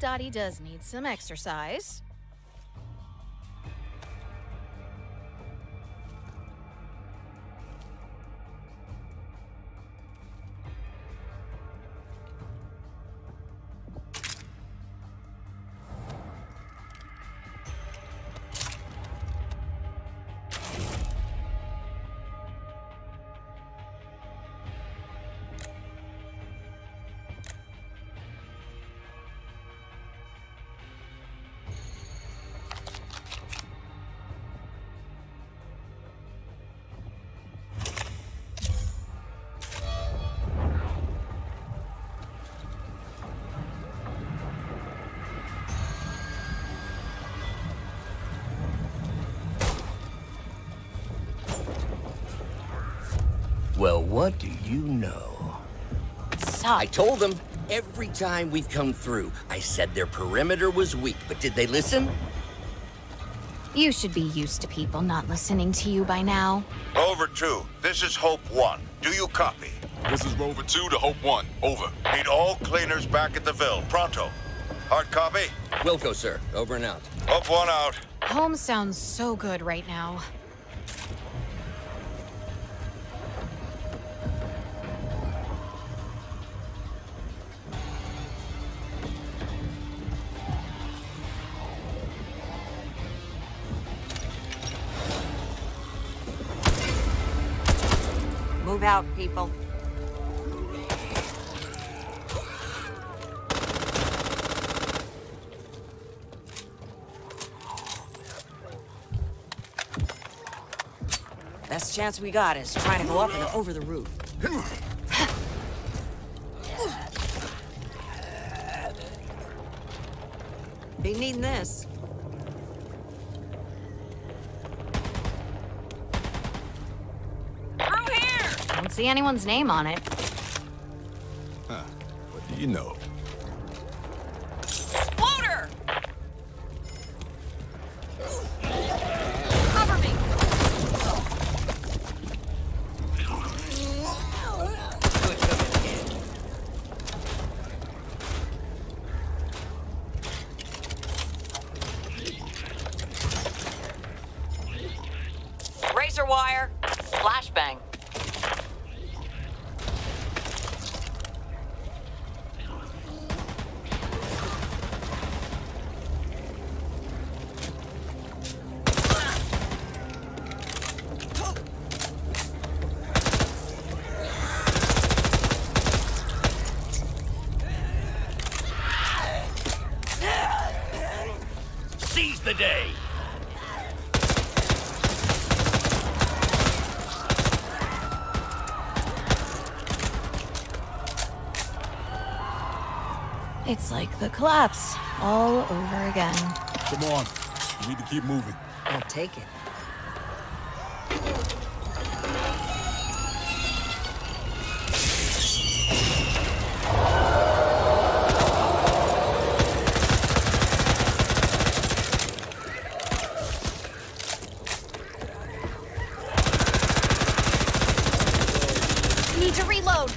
Dottie does need some exercise. What do you know? I told them every time we've come through, I said their perimeter was weak, but did they listen? You should be used to people not listening to you by now. Rover 2, this is Hope 1. Do you copy? This is Rover 2 to Hope 1. Over. Need all cleaners back at the Ville. Pronto. Hard copy? Wilco, sir. Over and out. Hope 1 out. Home sounds so good right now. Move out, people. Best chance we got is trying to go up and over the roof. Be needing this. Through here! Don't see anyone's name on it. Huh. What do you know? Seize the day! It's like the collapse all over again. Come on. We need to keep moving. I'll take it.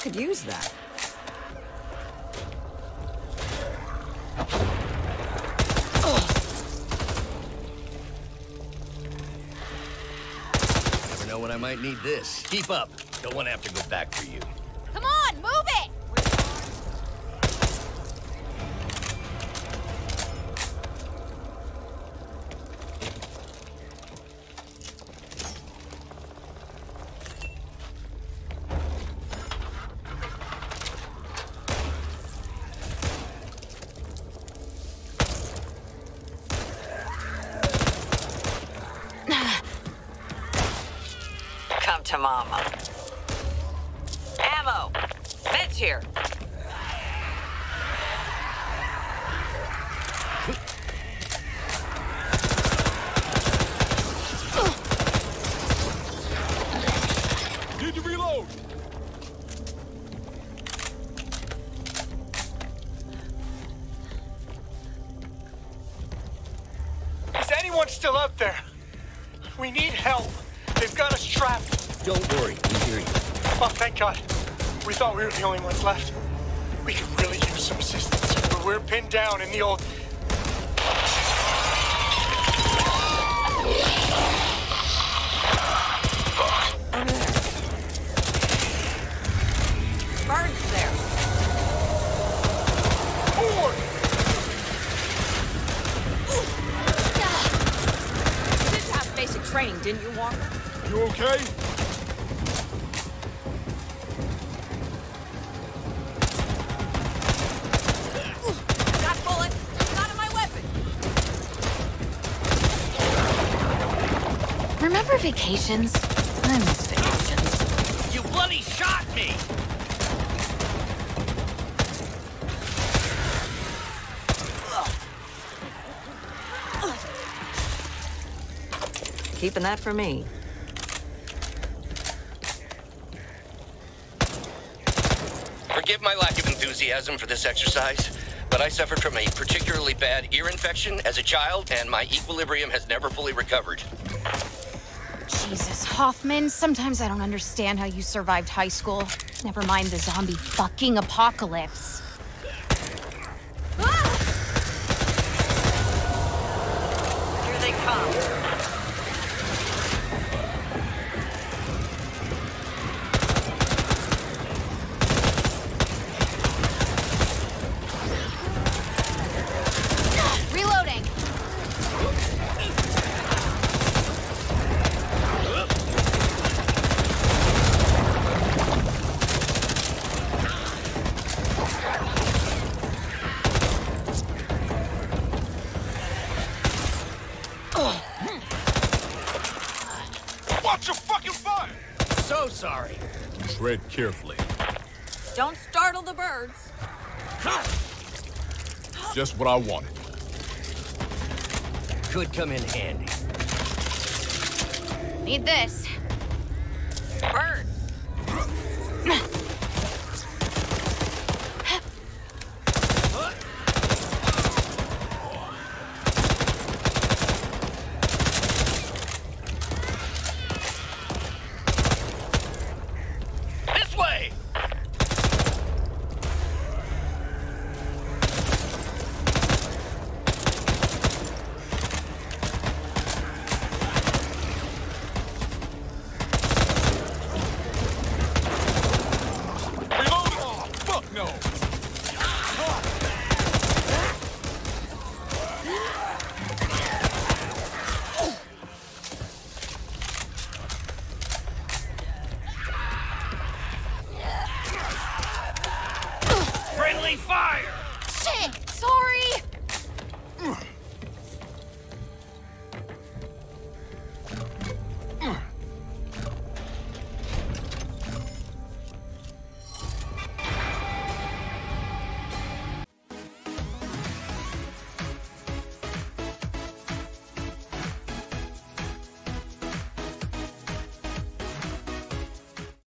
could use that. Never know when I might need this. Keep up. Don't want to have to go back for you. Mama. Ammo. Meds here. Need to reload. Is anyone still out there? We need help. They've got us trapped. Don't worry, we hear you. Oh, thank God. We thought we were the only ones left. We could really use some assistance, but we're pinned down in the old... Over there. Birds there. Forward! You did pass basic training, didn't you, Walker? You okay? Got bullet. Got in my weapon. Remember vacations? I miss vacations. You bloody shot me! Keeping that for me. Forgive my lack of enthusiasm for this exercise, but I suffered from a particularly bad ear infection as a child, and my equilibrium has never fully recovered. Jesus, Hoffman, sometimes I don't understand how you survived high school. Never mind the zombie fucking apocalypse. Here they come. Reloading! Watch your fucking fire! So sorry. Tread carefully. Don't startle the birds. Just what I wanted. Could come in handy. Need this. Birds.